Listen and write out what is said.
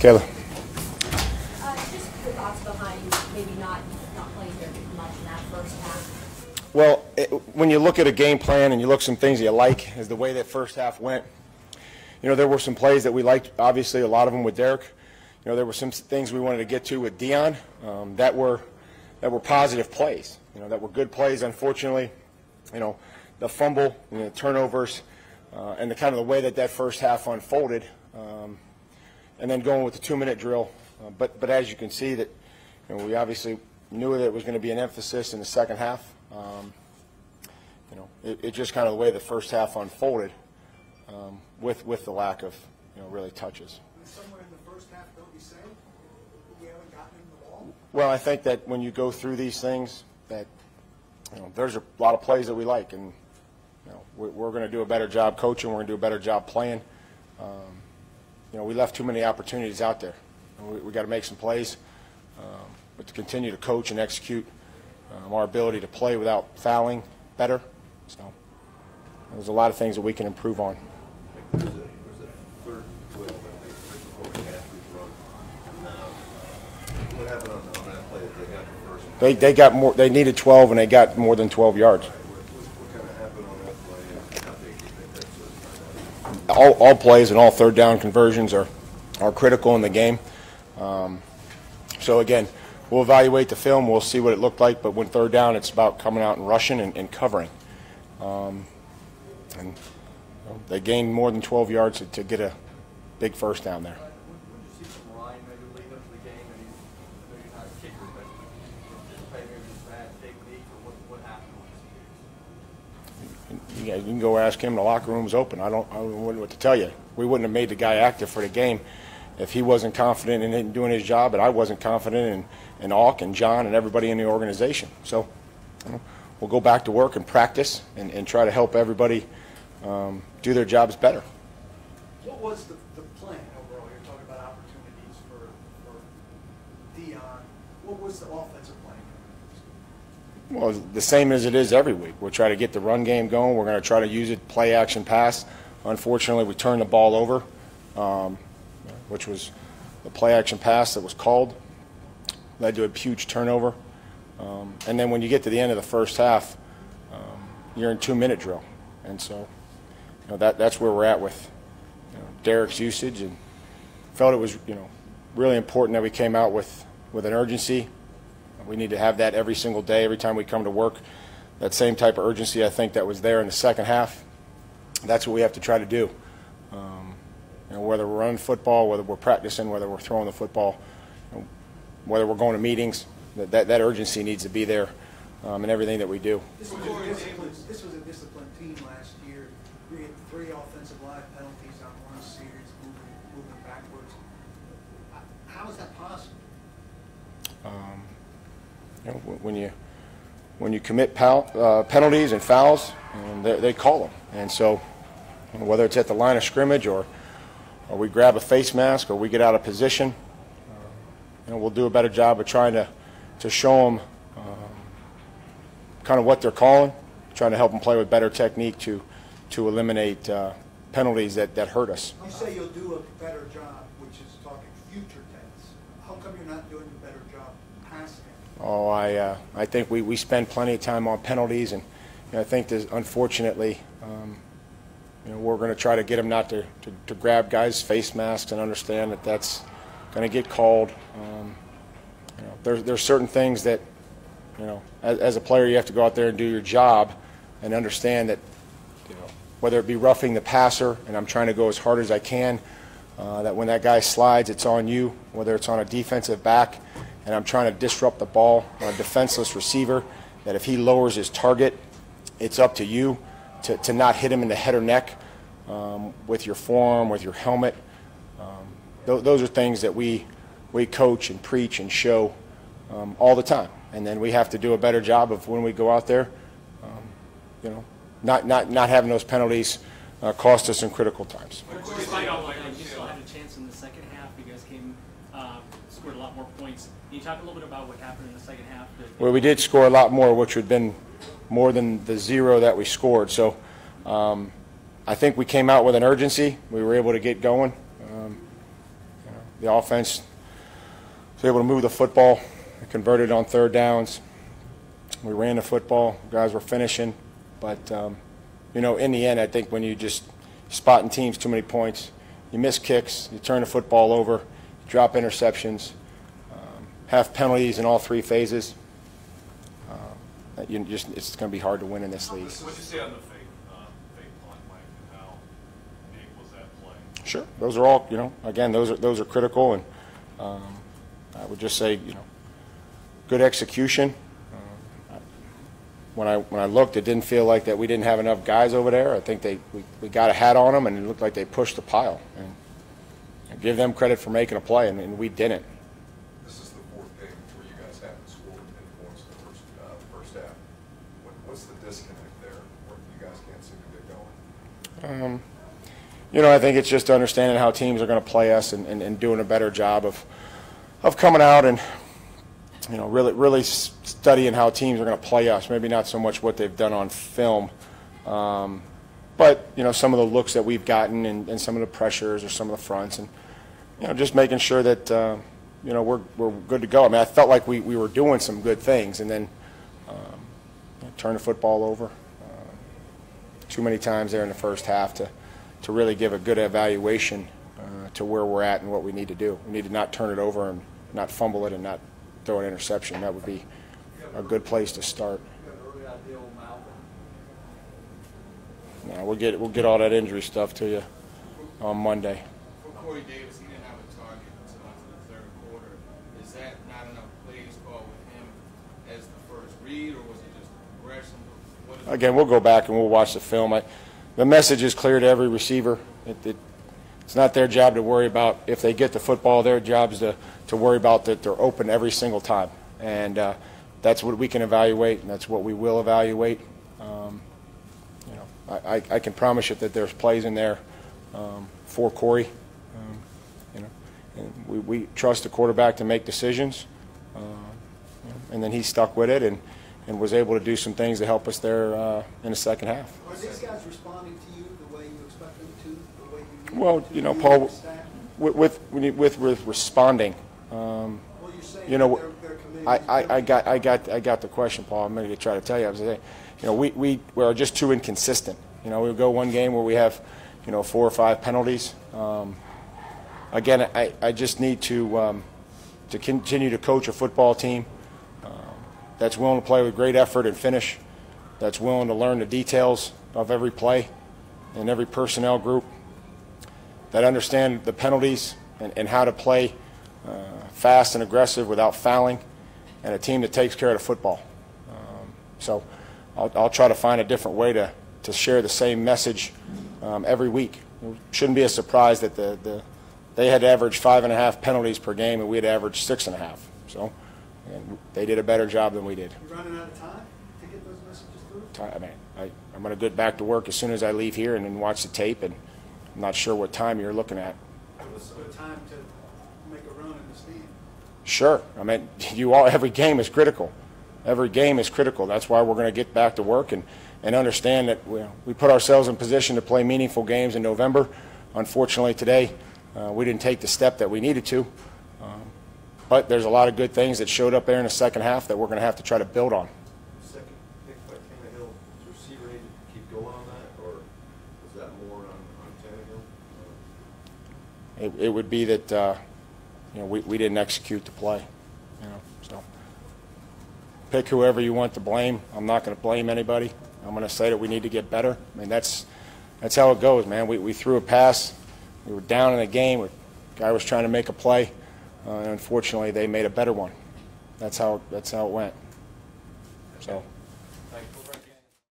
Kayla. Uh, just thoughts behind maybe not, not playing very much in that first half. Well, it, when you look at a game plan and you look at some things you like, is the way that first half went. You know, there were some plays that we liked, obviously, a lot of them with Derrick. You know, there were some things we wanted to get to with Dion um, that were that were positive plays. You know, that were good plays. Unfortunately, you know, the fumble and the turnovers uh, and the kind of the way that that first half unfolded, um, and then going with the two-minute drill. Uh, but but as you can see, that you know, we obviously knew that it was going to be an emphasis in the second half. Um, you know, it, it just kind of the way the first half unfolded um, with with the lack of you know really touches. Somewhere in the first half, don't you say? We haven't gotten the ball? Well, I think that when you go through these things, that you know, there's a lot of plays that we like, and you know, we're, we're going to do a better job coaching. We're going to do a better job playing. Um, you know, we left too many opportunities out there. We, we got to make some plays, um, but to continue to coach and execute um, our ability to play without fouling better. So there's a lot of things that we can improve on. They, they got more. They needed 12, and they got more than 12 yards. What, what, what kind of happened on that play and how big do you think that's? uh, all, all plays and all third down conversions are, are critical in the game. Um, so again, we'll evaluate the film. We'll see what it looked like. But when third down, it's about coming out and rushing and, and covering. Um, and they gained more than 12 yards to, to get a big first down there. I know You, you can go ask him. The locker room's open. I don't. I don't know what to tell you. We wouldn't have made the guy active for the game if he wasn't confident in doing his job, and I wasn't confident in in Alk and Jon and everybody in the organization. So you know, we'll go back to work and practice and, and try to help everybody um, do their jobs better. What was the, the plan overall? You're talking about opportunities for, for Dion. What was the offensive plan? Well, the same as it is every week. We'll try to get the run game going. We're going to try to use it play action pass. Unfortunately, we turned the ball over, um, which was the play action pass that was called, led to a huge turnover. Um, and then when you get to the end of the first half, um, you're in two minute drill. And so, you know, that, that's where we're at with you know, Derrick's usage and felt it was, you know, really important that we came out with, with an urgency. We need to have that every single day, every time we come to work. That same type of urgency, I think, that was there in the second half. That's what we have to try to do. Um, you know, whether we're running football, whether we're practicing, whether we're throwing the football, you know, whether we're going to meetings, that, that, that urgency needs to be there um, in everything that we do. This was, this was a disciplined team last year. We had three offensive line penalties on one series, moving, moving backwards. How is that possible? Know, when you when you commit pal, uh, penalties and fouls, and they, they call them. And so, you know, whether it's at the line of scrimmage or or we grab a face mask or we get out of position, uh, you know, we'll do a better job of trying to to show them um, kind of what they're calling, trying to help them play with better technique to to eliminate uh, penalties that, that hurt us. You say you'll do a better job, which is talking future tense. How come you're not doing a better job past tense? Oh, I, uh, I think we, we spend plenty of time on penalties, and you know, I think that unfortunately, um, you know, we're going to try to get them not to, to, to grab guys' face masks and understand that that's going to get called. Um, you know, there's there's certain things that, you know, as, as a player, you have to go out there and do your job, and understand that, you know, whether it be roughing the passer, and I'm trying to go as hard as I can, uh, that when that guy slides, it's on you, whether it's on a defensive back, and I'm trying to disrupt the ball on a defenseless receiver, that if he lowers his target, it's up to you to, to not hit him in the head or neck um, with your forearm, with your helmet. Um, th- those are things that we, we coach and preach and show um, all the time. And then we have to do a better job of when we go out there, um, you know, not, not, not having those penalties uh, cost us in critical times. Uh, scored a lot more points. Can you talk a little bit about what happened in the second half? Well, we did score a lot more, which would have been more than the zero that we scored. So um, I think we came out with an urgency. We were able to get going. Um, you know, the offense was able to move the football, converted on third downs. We ran the football, guys were finishing, but um, you know, in the end, I think when you just spotting teams too many points, you miss kicks, you turn the football over, drop interceptions, um, have penalties in all three phases. Uh, you just it's going to be hard to win in this league. What'd you say on the fake, uh, fake punt, Mike, and how big was that play? Sure, those are all you know. Again, those are those are critical, and um, I would just say you know, good execution. Um, When I when I looked, it didn't feel like that we didn't have enough guys over there. I think they we, we got a hat on them, and it looked like they pushed the pile. And give them credit for making a play, and, and we didn't. This is the fourth game where you guys haven't scored any points in the first, uh, first half. What, what's the disconnect there, where you guys can't seem to get going? Um, you know, I think it's just understanding how teams are going to play us and, and, and doing a better job of of coming out and you know really really studying how teams are going to play us. Maybe not so much what they've done on film, um, but you know some of the looks that we've gotten and, and some of the pressures or some of the fronts and you know just making sure that uh, you know we're we're good to go. I mean, I felt like we, we were doing some good things and then um, you know, turn the football over too many times there in the first half to, to really give a good evaluation uh, to where we're at and what we need to do. We need to not turn it over and not fumble it and not throw an interception. That would be a good place to start. Now, we'll get we'll get all that injury stuff to you on Monday. Corey Davis, he didn't have a target until after the third quarter. Is that not enough plays called with him as the first read, or was it just progression? What is Again, we'll go back and we'll watch the film. I, the message is clear to every receiver. It, it, it's not their job to worry about if they get the football. Their job is to, to worry about that they're open every single time. And uh, that's what we can evaluate, and that's what we will evaluate. Um, you know, I, I, I can promise you that there's plays in there um, for Corey. Um, you know, we, we trust the quarterback to make decisions. Uh, you know, and then he stuck with it and, and was able to do some things to help us there uh, in the second half. Are these guys responding to you the way you expect them to, the way you Well, you know, Paul, with with with, with responding, um, Well, you're saying you know, they're, they're. I, I, I got I got I got the question, Paul. I'm going to try to tell you. I was saying, you know, we we we are just too inconsistent. You know, we go one game where we have, you know, four or five penalties. Um, again, I, I just need to um, to continue to coach a football team that's willing to play with great effort and finish, that's willing to learn the details of every play and every personnel group, that understand the penalties and, and how to play uh, fast and aggressive without fouling, and a team that takes care of the football. Um, so I'll, I'll try to find a different way to, to share the same message um, every week. It shouldn't be a surprise that the, the they had averaged five and a half penalties per game, and we had averaged six and a half. So and they did a better job than we did. You're running out of time to get those messages through? I mean, I, I'm going to get back to work as soon as I leave here and then watch the tape, and I'm not sure what time you're looking at. So time to make a run in the stand. Sure. I mean, you all, every game is critical. Every game is critical. That's why we're going to get back to work and, and understand that we, we put ourselves in position to play meaningful games in November. Unfortunately, today, uh, we didn't take the step that we needed to. But there's a lot of good things that showed up there in the second half that we're going to have to try to build on. Second pick by Tannehill, receiver need to keep going on that, or is that more on, on Tannehill? It, it would be that, uh, you know, we, we didn't execute the play, you know, so. Pick whoever you want to blame. I'm not going to blame anybody. I'm going to say that we need to get better. I mean, that's, that's how it goes, man. We, we threw a pass. We were down in the game. The guy was trying to make a play. Uh, and unfortunately, they made a better one. That's how, that's how it went. So.